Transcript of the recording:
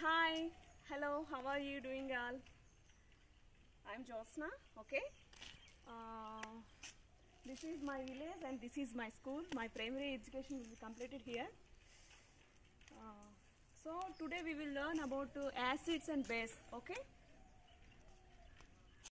Hi. Hello. How are you doing, all? I'm Jyothsna. Okay. Uh, this is my village and this is my school. My primary education will be completed here. Uh, so today we will learn about uh, acids and base. Okay.